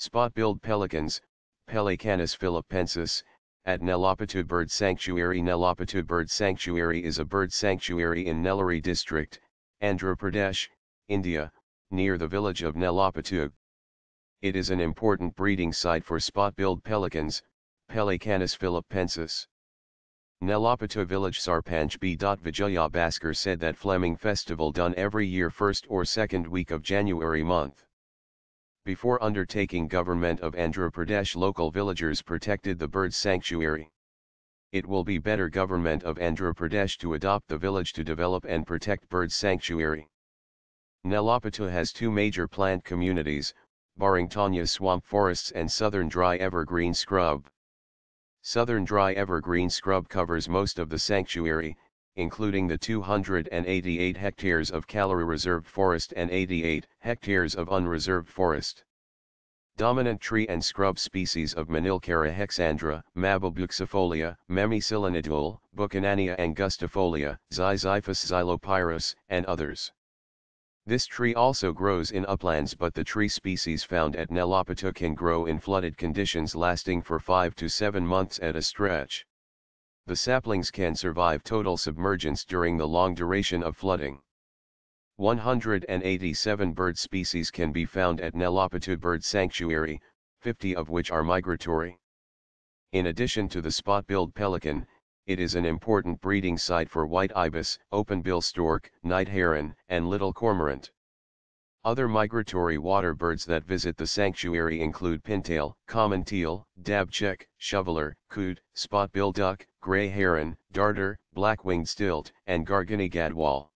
Spot-billed pelicans, Pelecanus philippensis, at Nelapattu Bird Sanctuary Nelapattu Bird Sanctuary is a bird sanctuary in Nellore district, Andhra Pradesh, India, near the village of Nelapattu. It is an important breeding site for spot-billed pelicans, Pelecanus philippensis. Nelapattu village Sarpanch B. Vijaya Bhaskar said that Flamingo festival done every year first or second week of January month. Before undertaking government of Andhra Pradesh local villagers protected the bird sanctuary. It will be better government of Andhra Pradesh to adopt the village to develop and protect bird sanctuary. Nelapattu has two major plant communities, Barringtonia swamp forests and southern dry evergreen scrub. Southern dry evergreen scrub covers most of the sanctuary, including the 288 hectares of Kalari reserved forest and 88 hectares of unreserved forest. Dominant tree and scrub species of Manilkara hexandra, Maba buxifolia, Memicylinidule, Buchanania angustifolia, Ziziphus xylopyrus, and others. This tree also grows in uplands but the tree species found at Nelapattu can grow in flooded conditions lasting for 5 to 7 months at a stretch. The saplings can survive total submergence during the long duration of flooding. 187 bird species can be found at Nelapattu Bird Sanctuary, 50 of which are migratory. In addition to the spot-billed pelican, it is an important breeding site for white ibis, open-bill stork, night heron, and little cormorant. Other migratory water birds that visit the sanctuary include pintail, common teal, dabchick, shoveler, coot, spot-bill duck, gray heron, darter, black-winged stilt, and garganey gadwall.